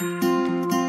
Música